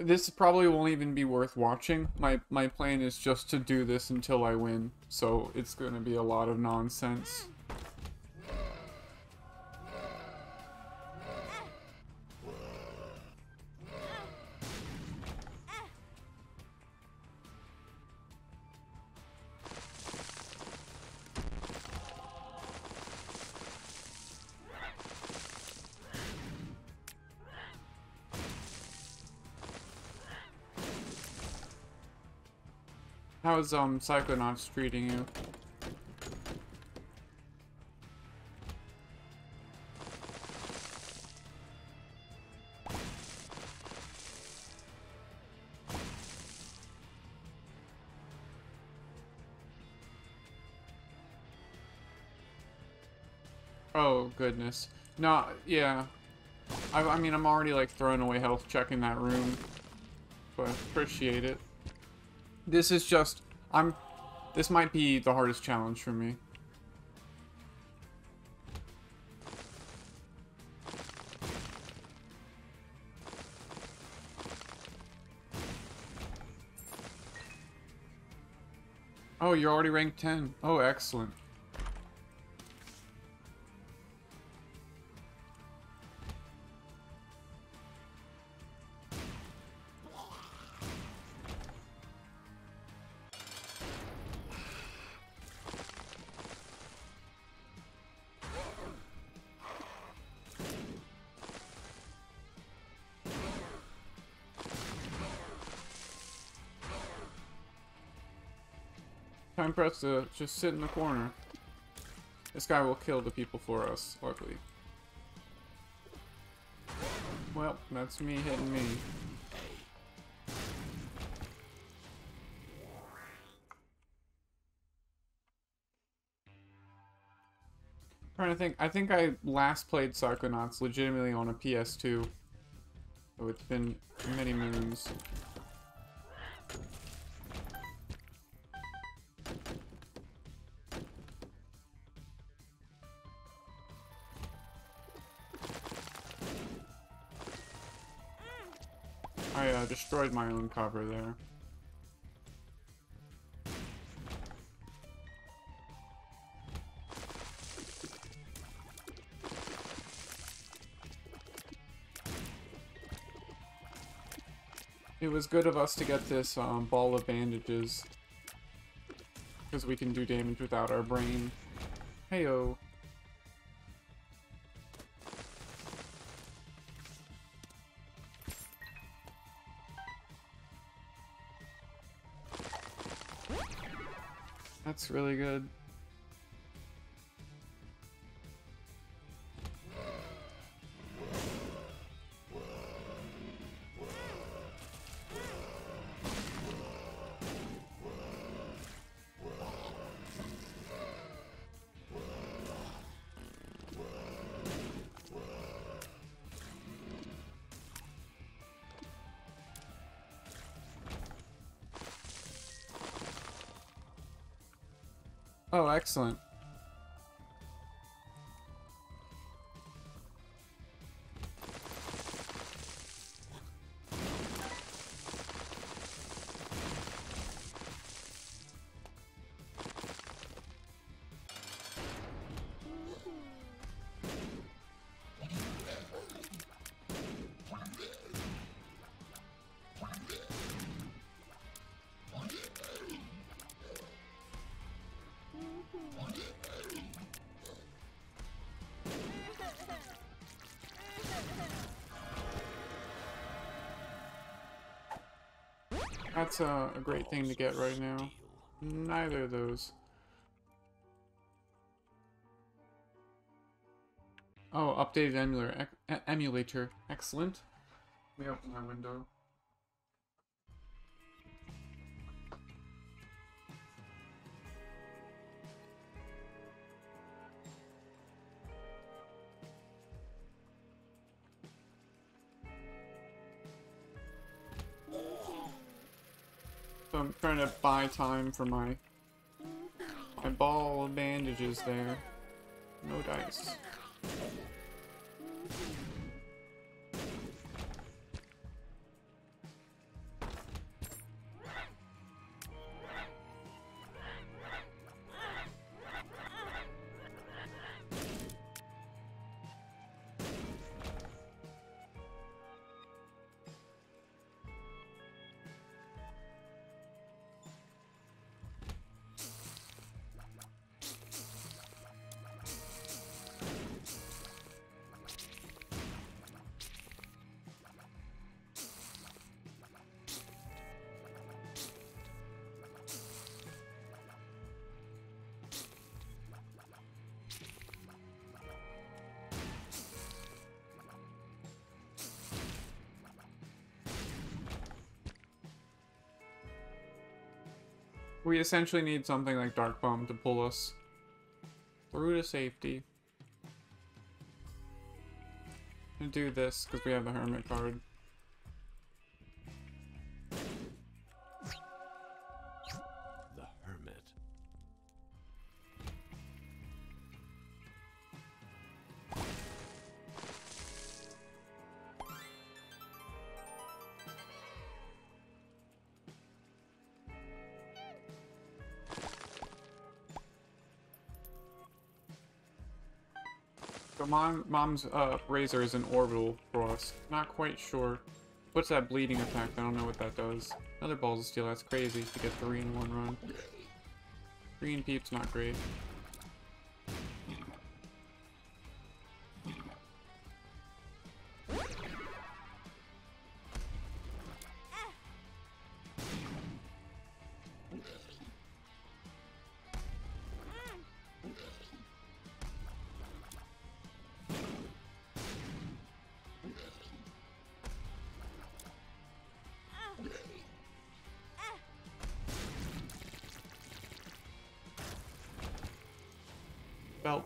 this probably won't even be worth watching. My my plan is just to do this until I win, so it's gonna be a lot of nonsense. How's um Psychonauts treating you? Oh goodness. No, yeah. I, I mean, I'm already like throwing away health checking that room, but appreciate it. This is just, I'm, this might be the hardest challenge for me. Oh, you're already ranked 10. Oh, excellent. To just sit in the corner. This guy will kill the people for us, luckily. Well, that's me hitting me. trying to think. I think I last played Psychonauts legitimately on a PS2. So it's been many moons. Destroyed my own cover there. It was good of us to get this um, ball of bandages. Because we can do damage without our brain. Heyo. That's really good. Oh, excellent. That's uh, a great thing to get right now. Neither of those. Oh, updated emulator. E emulator. Excellent. Let me open my window. Trying to buy time for my my ball of bandages there. No dice. We essentially need something like Dark Bomb to pull us through to safety. And do this because we have the Hermit card. Mom, mom's uh, razor is an orbital for us. Not quite sure. What's that bleeding effect? I don't know what that does. Another balls of steel. That's crazy to get three in one run. Green peeps, not great.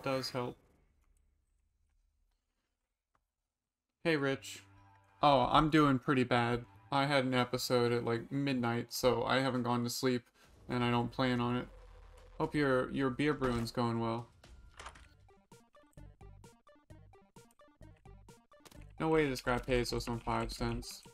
Does help. Hey, Rich. Oh, I'm doing pretty bad. I had an episode at like midnight, so I haven't gone to sleep, and I don't plan on it. Hope your your beer brewing's going well. No way this guy pays us on five cents.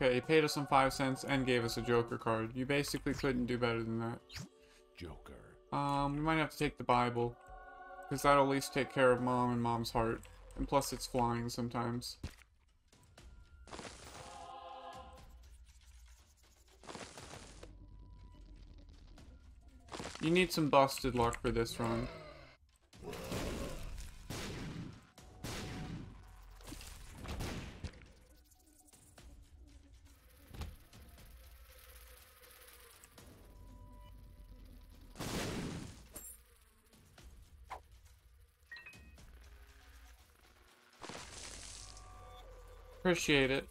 Okay, he paid us some five cents and gave us a Joker card. You basically couldn't do better than that. Joker. Um, we might have to take the Bible. Because that'll at least take care of Mom and Mom's heart. And plus it's flying sometimes. You need some busted luck for this run. Appreciate it.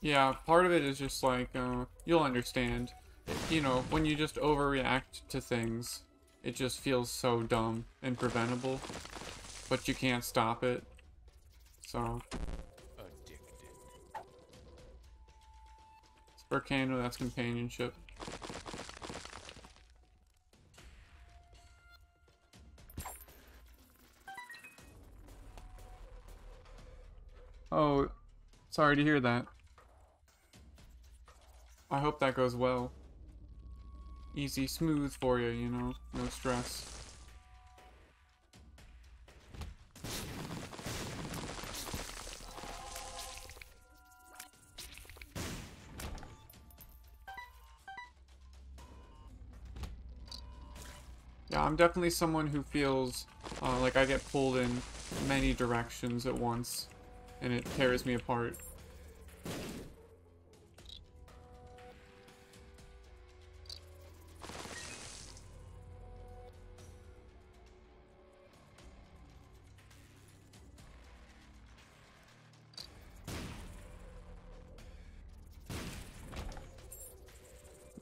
Yeah, part of it is just like, uh, you'll understand. You know, when you just overreact to things, it just feels so dumb and preventable. But you can't stop it. So. Addicted. Spurcano, that's companionship. Oh, sorry to hear that. I hope that goes well. Easy, smooth for you, you know? No stress. Yeah, I'm definitely someone who feels uh, like I get pulled in many directions at once and it tears me apart.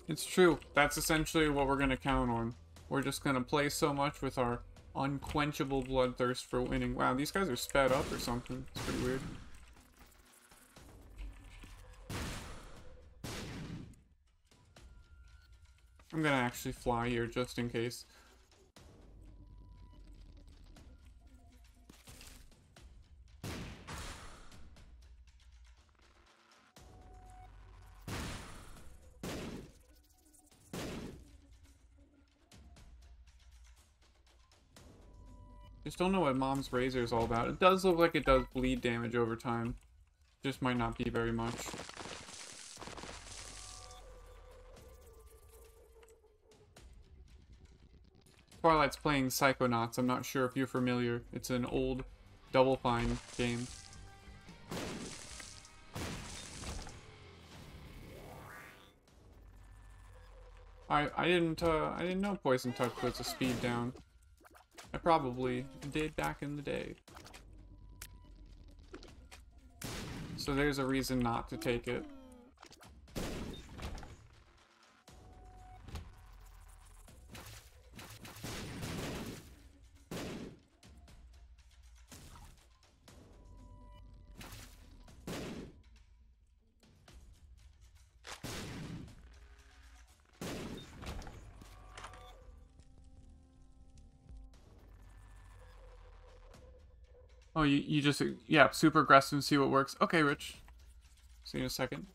It's true. That's essentially what we're going to count on. We're just going to play so much with our unquenchable bloodthirst for winning. Wow, these guys are sped up or something. It's pretty weird. I'm gonna actually fly here just in case. Just don't know what Mom's Razor is all about. It does look like it does bleed damage over time. Just might not be very much. Twilight's playing Psychonauts. I'm not sure if you're familiar. It's an old Double Fine game. I I didn't uh, I didn't know Poison Touch puts a speed down. I probably did back in the day. So there's a reason not to take it. Oh, you, you just, yeah, super aggressive and see what works. Okay, Rich. See you in a second.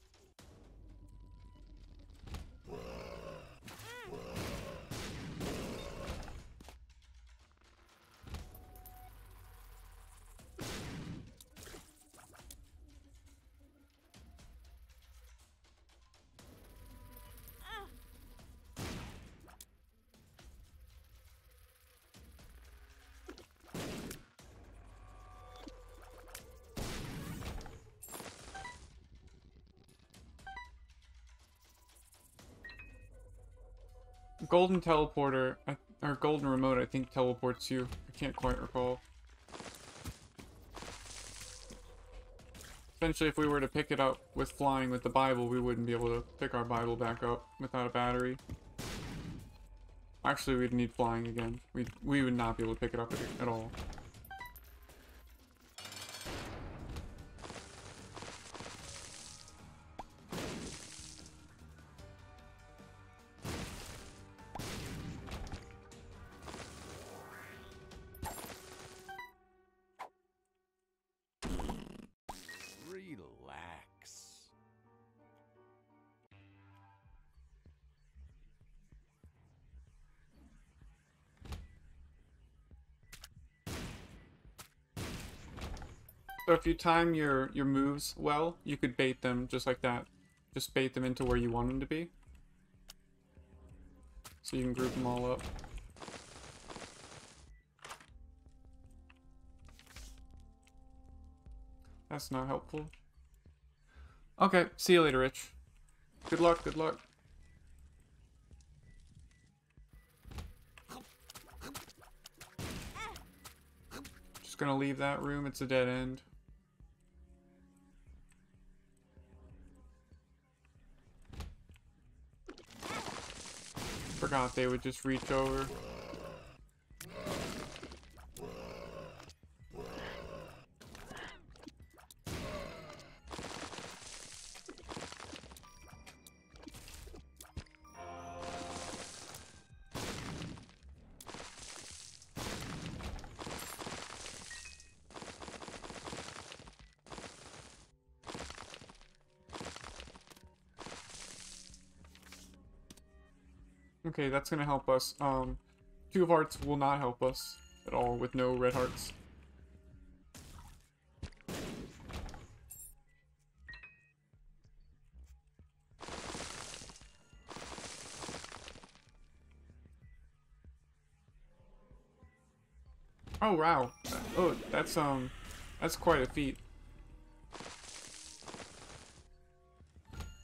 Golden teleporter, or golden remote, I think teleports you. I can't quite recall. Essentially, if we were to pick it up with flying with the Bible, we wouldn't be able to pick our Bible back up without a battery. Actually, we'd need flying again. We we would not be able to pick it up at, at all. If you time your, your moves well, you could bait them just like that. Just bait them into where you want them to be. So you can group them all up. That's not helpful. Okay, see you later, Rich. Good luck, good luck. Just gonna leave that room, it's a dead end. Forgot they would just reach over. Okay, that's gonna help us. Um, two of hearts will not help us at all with no red hearts. Oh wow. Oh, that's um that's quite a feat.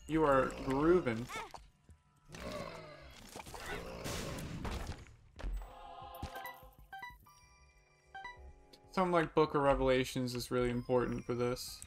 You are grooving. Something like Book of Revelations is really important for this.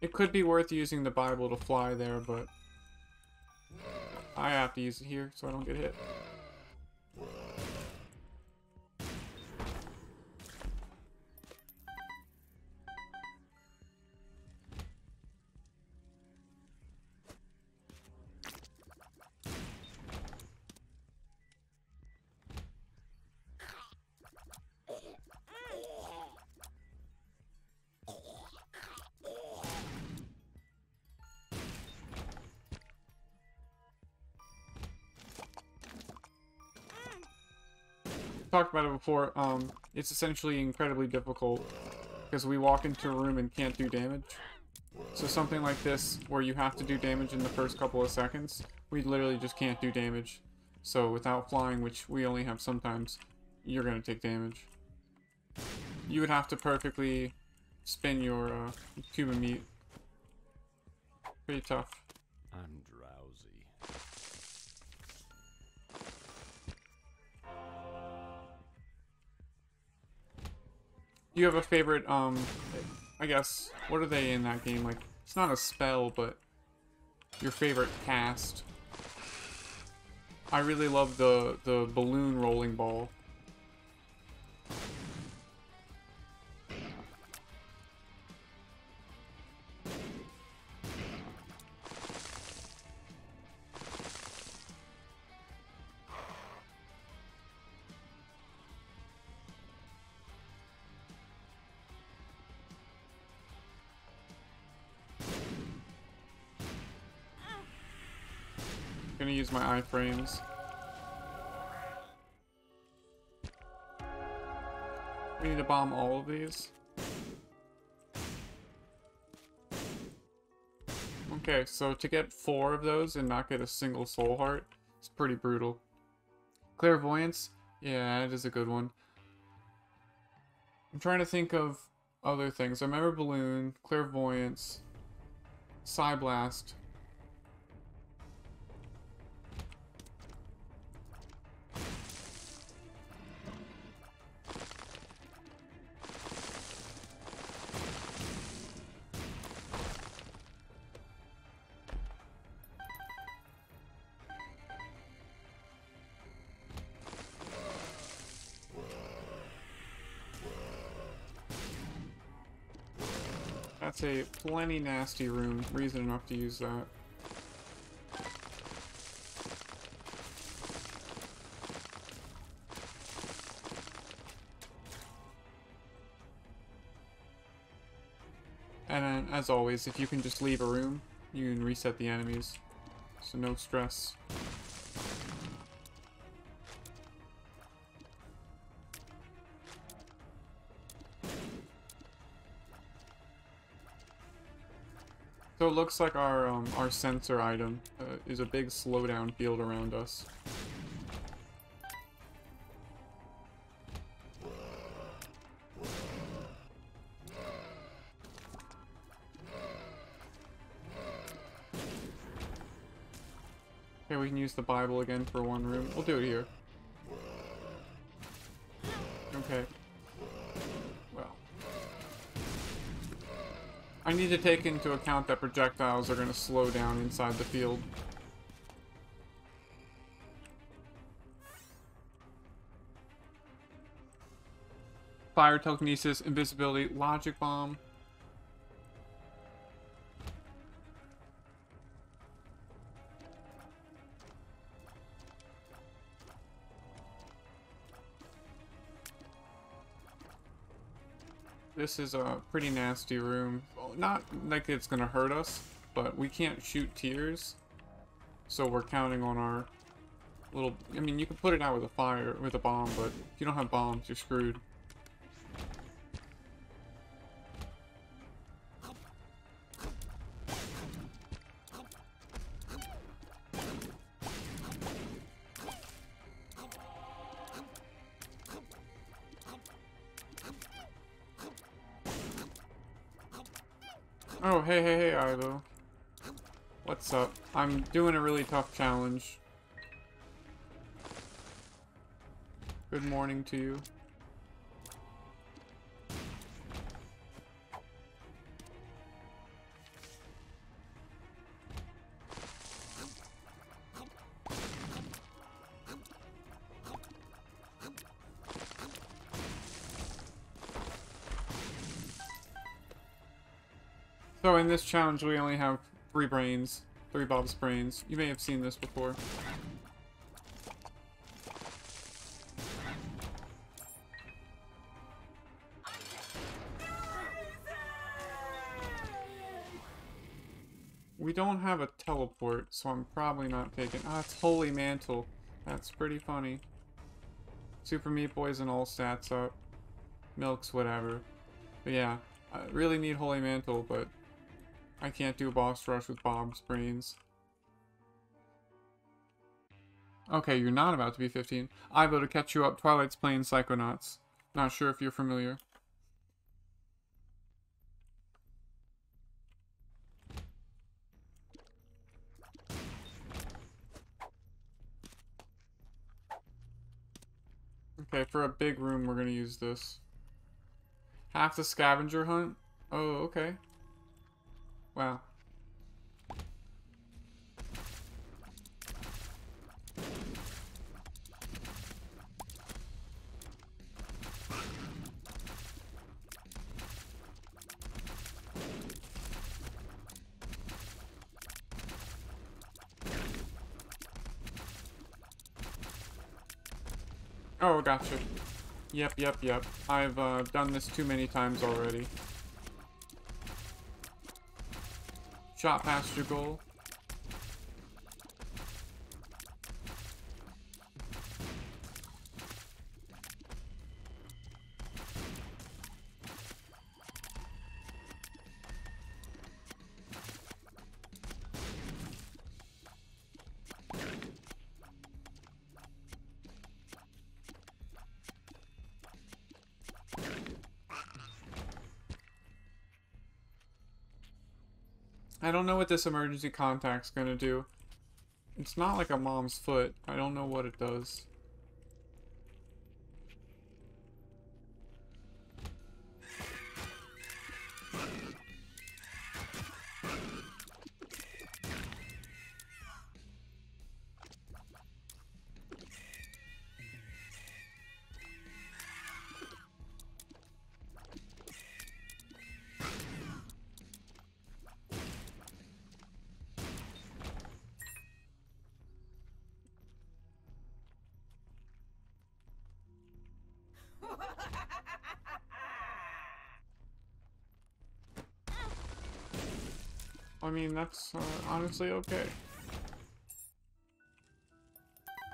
It could be worth using the Bible to fly there, but I have to use it here so I don't get hit. Talked about it before, um, it's essentially incredibly difficult because we walk into a room and can't do damage. So something like this, where you have to do damage in the first couple of seconds, we literally just can't do damage. So without flying, which we only have sometimes, you're going to take damage. You would have to perfectly spin your uh, Cube of Meat. Pretty tough. I'm You have a favorite, um, I guess, what are they in that game? Like, it's not a spell, but your favorite cast. I really love the, the balloon rolling ball. Gonna use my iframes. We need to bomb all of these. Okay, so to get four of those and not get a single soul heart, it's pretty brutal. Clairvoyance? Yeah, it is a good one. I'm trying to think of other things. I remember Balloon, Clairvoyance, PSI Blast. That's a plenty nasty room. Reason enough to use that. And then, as always, if you can just leave a room, you can reset the enemies. So no stress. So it looks like our um, our censer item uh, is a big slowdown field around us. Okay, we can use the Bible again for one room. We'll do it here. Need to take into account that projectiles are going to slow down inside the field. Fire, telekinesis, invisibility, logic bomb. This is a pretty nasty room. Not like it's gonna hurt us, but we can't shoot tears. So we're counting on our little... I mean, you can put it out with a fire, with a bomb, but if you don't have bombs, you're screwed. Doing a really tough challenge. Good morning to you. So in this challenge, we only have three brains, three Bob's brains. You may have seen this before. We don't have a teleport, so I'm probably not taking... Ah, it's Holy Mantle. That's pretty funny. Super Meat Boys and all stats up. Milks, whatever. But yeah, I really need Holy Mantle, but I can't do a boss rush with Bob's brains. Okay, you're not about to be 15. Ivo, to catch you up, Twilight's playing Psychonauts. Not sure if you're familiar. Okay, for a big room, we're gonna use this. Half the scavenger hunt? Oh, okay. Wow. Oh, gotcha. Yep, yep, yep. I've uh, done this too many times already. Shot past your goal. I don't know what this emergency contact's gonna do. It's not like a mom's foot. I don't know what it does. I mean, that's uh, honestly okay.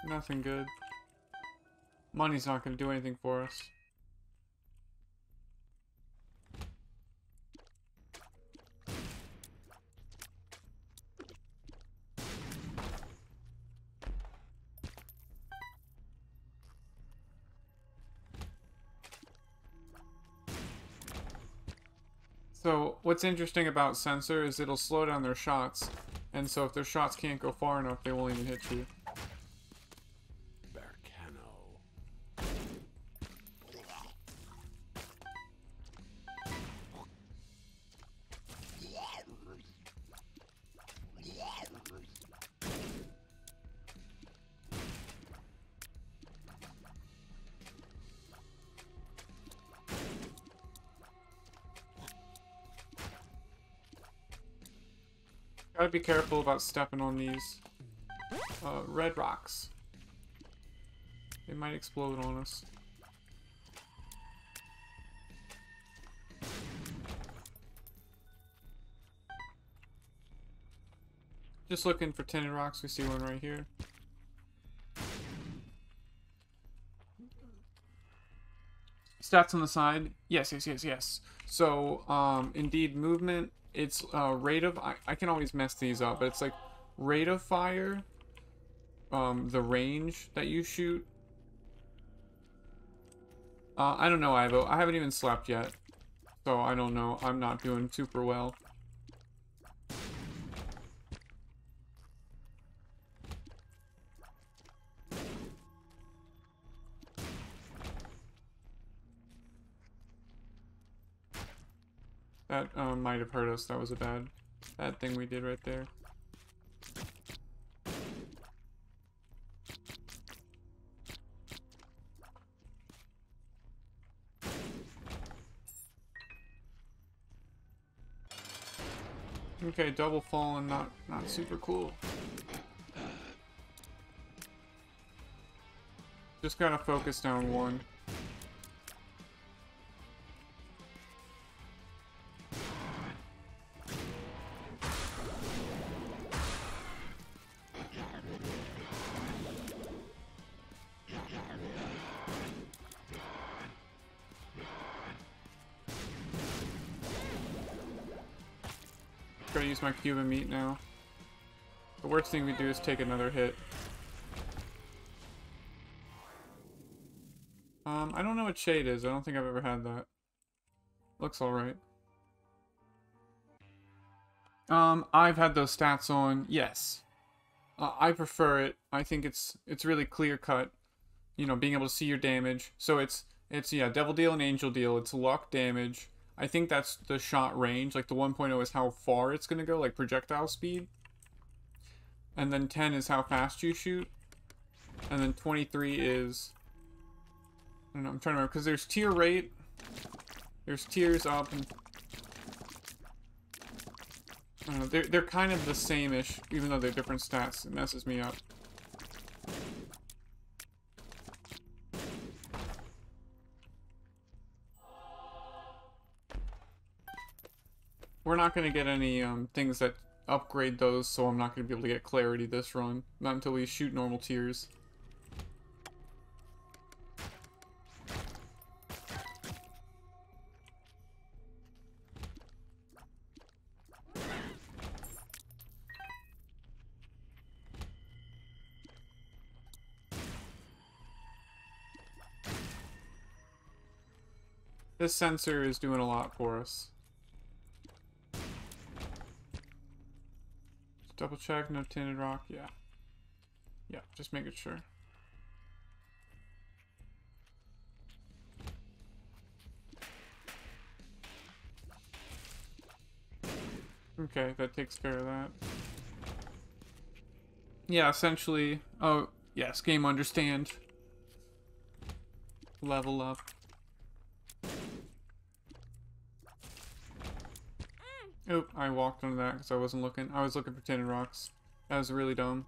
Nothing good. Money's not to do anything for us. So, what's interesting about Censer is it'll slow down their shots. And so if their shots can't go far enough, they won't even hit you. Be careful about stepping on these uh, red rocks. They might explode on us. Just looking for tinted rocks. We see one right here. Stats on the side. Yes, yes, yes, yes. So, um, indeed, movement. It's uh, rate of. I, I can always mess these up, but it's like rate of fire, um, the range that you shoot. Uh, I don't know, Ivo. I haven't even slept yet. So I don't know. I'm not doing super well. That um, might have hurt us. That was a bad, bad thing we did right there. Okay, double fallen, not not super cool. Just gotta focus down one. Gotta use my Cube of Meat now. The worst thing we do is take another hit. Um, I don't know what shade is. I don't think I've ever had that. Looks alright. Um, I've had those stats on. Yes. Uh, I prefer it. I think it's it's really clear cut. You know, being able to see your damage. So it's it's yeah, Devil Deal and Angel Deal. It's luck damage. I think that's the shot range. Like the 1.0 is how far it's gonna go, like projectile speed. And then 10 is how fast you shoot. And then 23 is I don't know, I'm trying to remember because there's tear rate. There's tears up and know, they're, they're kind of the same-ish, even though they're different stats. It messes me up. We're not going to get any um, things that upgrade those, so I'm not going to be able to get clarity this run. Not until we shoot normal tears. This censer is doing a lot for us. Double check, no tinted rock, yeah. Yeah, just making sure. Okay, that takes care of that. Yeah, essentially... Oh, yes, game understand. Level up. Oop, I walked into that because I wasn't looking. I was looking for tinted rocks. That was really dumb.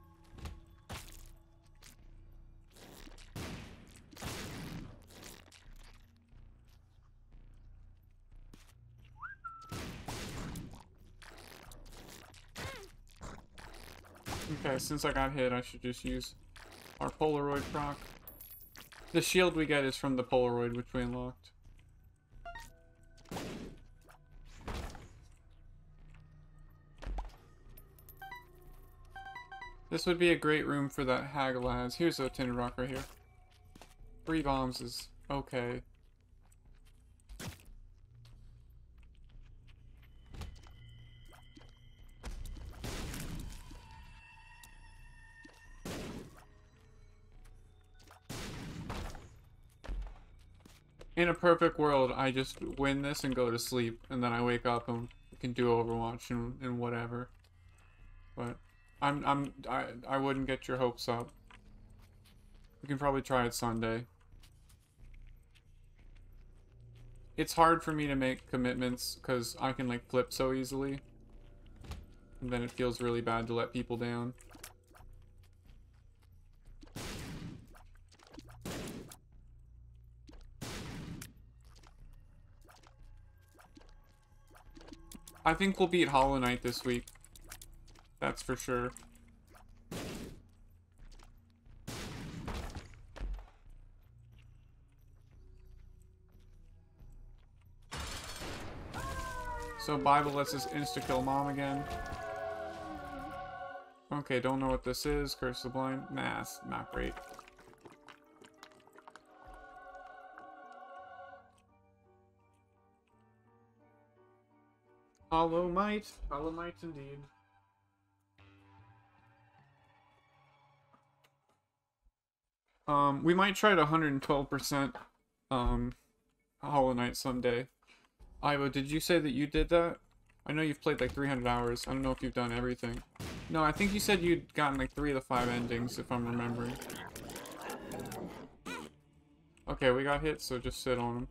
Okay, since I got hit, I should just use our Polaroid proc. The shield we get is from the Polaroid, which we unlocked. This would be a great room for that Hagalaz. Here's a tinted rock right here. Three bombs is okay. In a perfect world, I just win this and go to sleep, and then I wake up and can do Overwatch and, and whatever. But I'm I'm I I wouldn't get your hopes up. We can probably try it Sunday. It's hard for me to make commitments because I can like flip so easily. And then it feels really bad to let people down. I think we'll beat Hollow Knight this week. That's for sure. So Bible lets us insta-kill mom again. Okay, don't know what this is. Curse the Blind. Nah, not great. Hollow Might. Hollow Might indeed. Um, we might try to 112% um, Hollow Knight someday. Ivo, did you say that you did that? I know you've played like 300 hours. I don't know if you've done everything. No, I think you said you'd gotten like three of the five endings, if I'm remembering. Okay, we got hit, so just sit on them.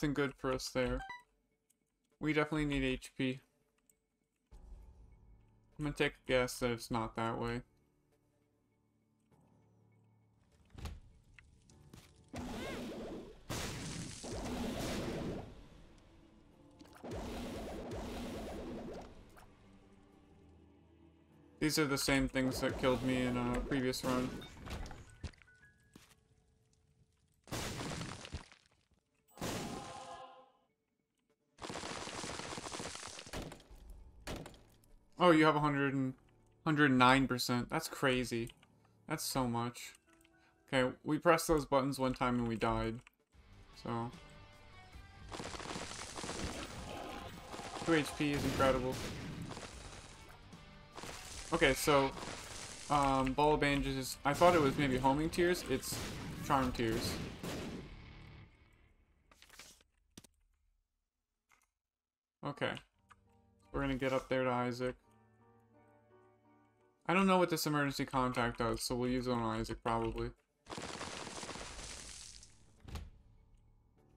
nothing good for us there. We definitely need HP. I'm gonna take a guess that it's not that way. These are the same things that killed me in a previous run. Oh, you have 100 and 109%. That's crazy. That's so much. Okay, we pressed those buttons one time and we died. So. 2 HP is incredible. Okay, so. Um, Ball of Bandages. I thought it was maybe Homing Tears. It's Charm Tears. Okay. We're gonna get up there to Isaac. I don't know what this emergency contact does, so we'll use it on Isaac probably.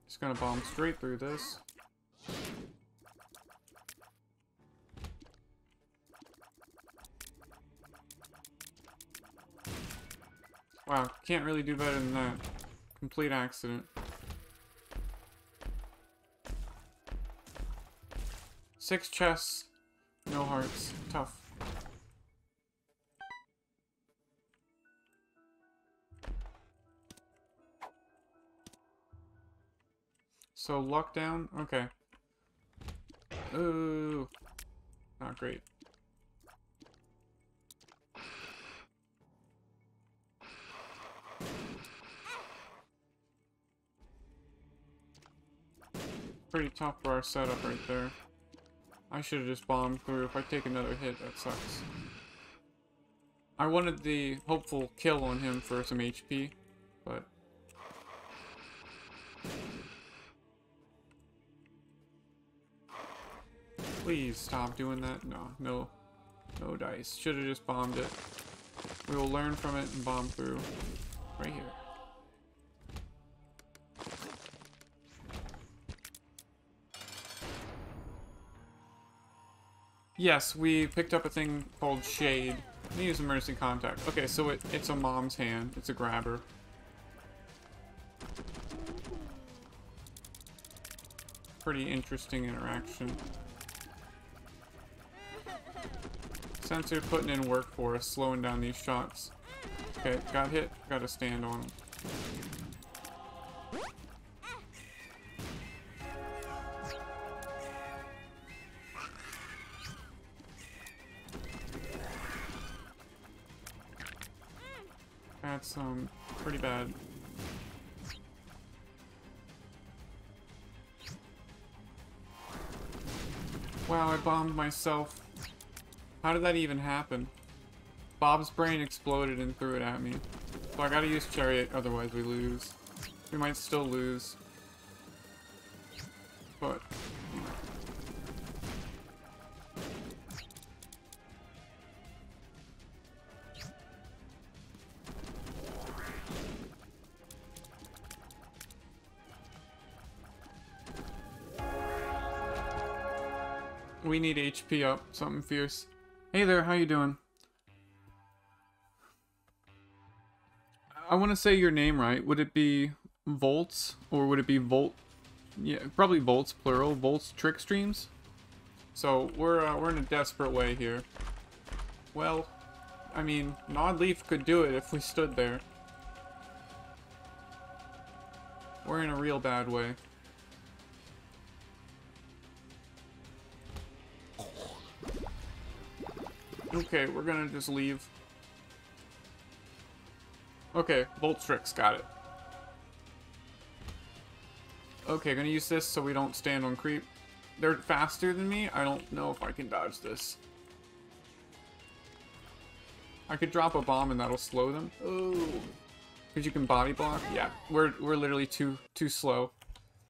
Just gonna bomb straight through this. Wow, can't really do better than that. Complete accident. Six chests, no hearts. Tough. So lockdown? Okay. Ooh. Not great. Pretty tough for our setup right there. I should have just bombed through. If I take another hit, that sucks. I wanted the hopeful kill on him for some HP, but Please stop doing that. No, no, no dice. Should have just bombed it. We will learn from it and bomb through. Right here. Yes, we picked up a thing called Shade. Let me use emergency contact. Okay, so it, it's a mom's hand. It's a grabber. Pretty interesting interaction. Censer putting in work for us, slowing down these shots. Okay, got hit, gotta stand on him. That's, um, pretty bad. Wow, I bombed myself. How did that even happen? Bob's brain exploded and threw it at me. So I gotta use Chariot, otherwise we lose. We might still lose. But... We need HP up, something fierce. Hey there, how you doing? I want to say your name right. Would it be Volts or would it be Volt? Yeah, probably Volts plural. Volts Trick Streams. So we're uh, we're in a desperate way here. Well, I mean, Nodleaf could do it if we stood there. We're in a real bad way. Okay, we're gonna just leave. Okay, Voltrix, got it. Okay, gonna use this so we don't stand on creep. They're faster than me. I don't know if I can dodge this. I could drop a bomb and that'll slow them. Oh. Because you can body block? Yeah, we're, we're literally too, too slow.